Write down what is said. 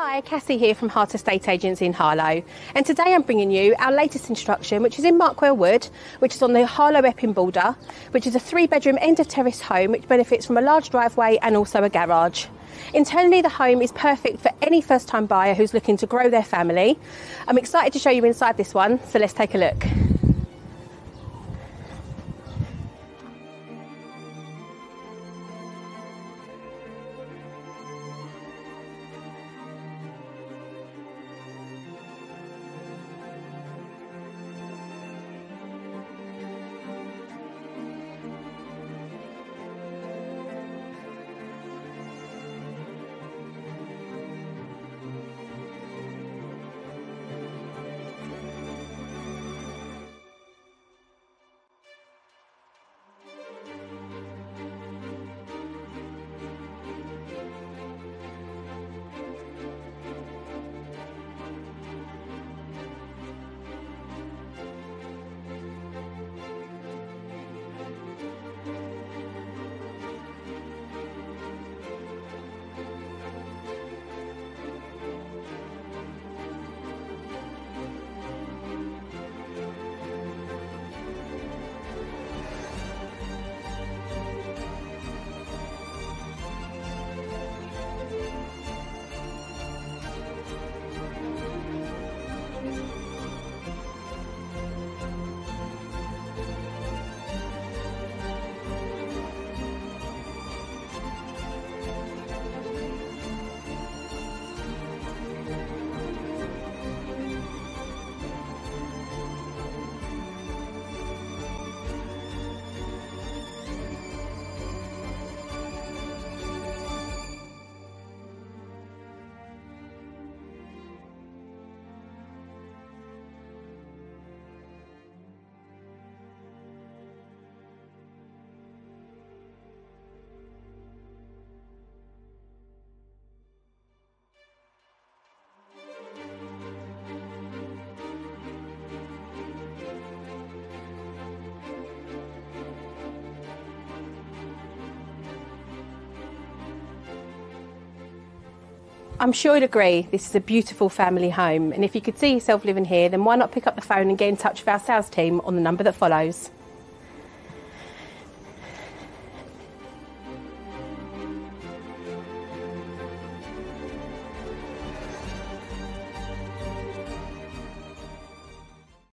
Hi, Cassie here from haart Estate Agents in Harlow. And today I'm bringing you our latest instruction, which is in Markwell Wood, which is on the Harlow Epping border, which is a three bedroom end of terrace home which benefits from a large driveway and also a garage. Internally, the home is perfect for any first time buyer who's looking to grow their family. I'm excited to show you inside this one, so let's take a look. I'm sure you'd agree this is a beautiful family home, and if you could see yourself living here, then why not pick up the phone and get in touch with our sales team on the number that follows.